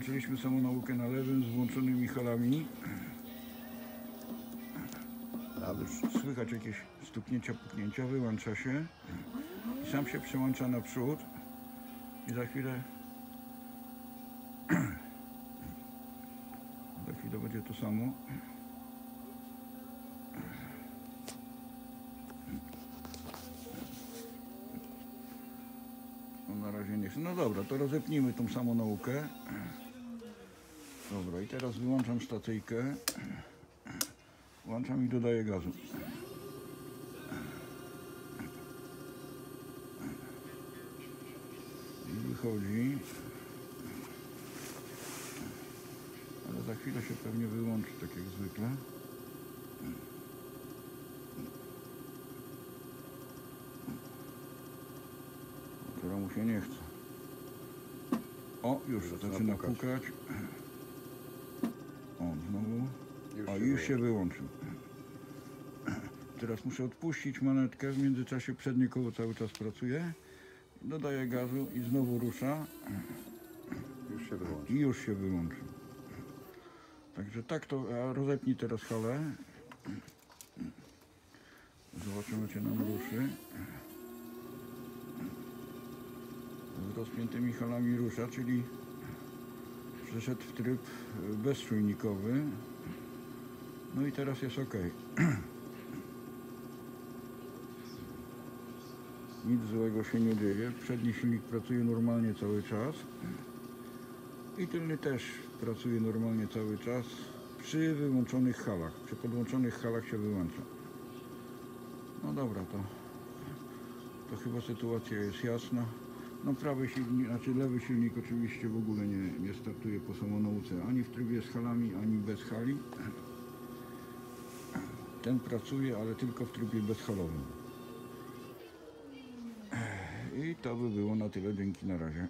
Włączyliśmy samą naukę na lewym z włączonymi halami. Słychać jakieś stuknięcia, puknięcia, wyłącza się. I sam się przełącza naprzód. I za chwilę... Za chwilę będzie to samo. No na razie nie chcę. No dobra, to rozepnijmy tą samą naukę. Dobra, i teraz wyłączam stacyjkę. Włączam i dodaję gazu. I wychodzi. Ale za chwilę się pewnie wyłączy, tak jak zwykle. Któremu się nie chce. O, już zaczyna pukać. pukać. Znowu. Już się wyłączył. Teraz muszę odpuścić manetkę. W międzyczasie przednie koło cały czas pracuje. Dodaję gazu i znowu rusza. Już się wyłączy. I już się wyłączył. Także tak to, a rozepnij teraz halę. Zobaczymy, czy nam ruszy. Z rozpiętymi halami rusza, czyli przeszedł w tryb bezczujnikowy. No i teraz jest ok. Nic złego się nie dzieje. Przedni silnik pracuje normalnie cały czas. I tylny też pracuje normalnie cały czas przy wyłączonych halach. Przy podłączonych halach się wyłącza. No dobra, to, to chyba sytuacja jest jasna. No prawy silnik, znaczy lewy silnik oczywiście w ogóle nie, nie startuje po samonauce ani w trybie z halami, ani bez hali. Ten pracuje, ale tylko w trybie bezhalowym. I to by było na tyle. Dzięki na razie.